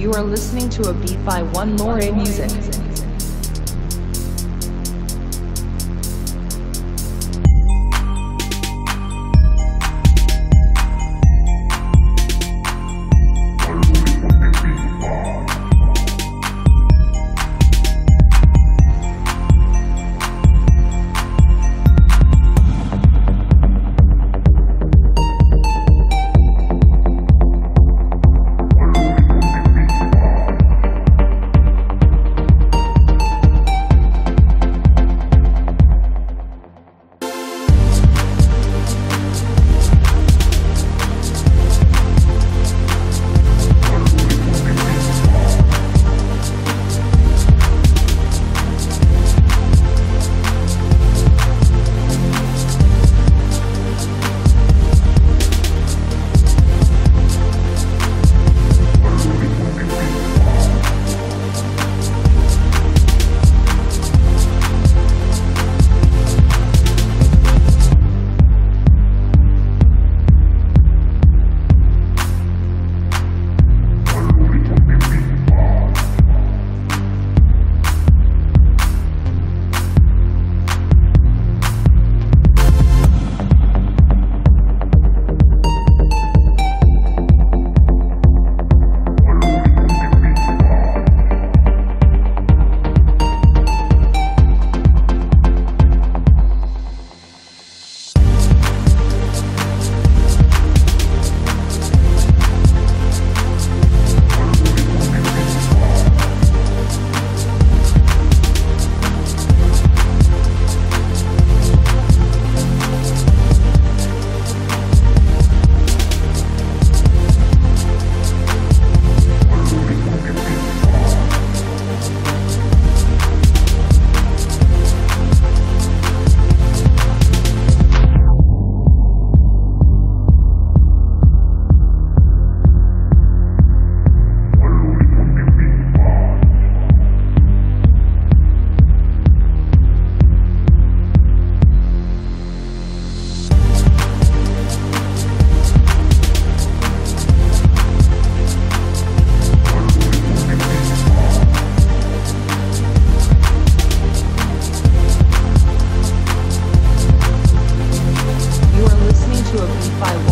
You are listening to a beat by One More Music. if I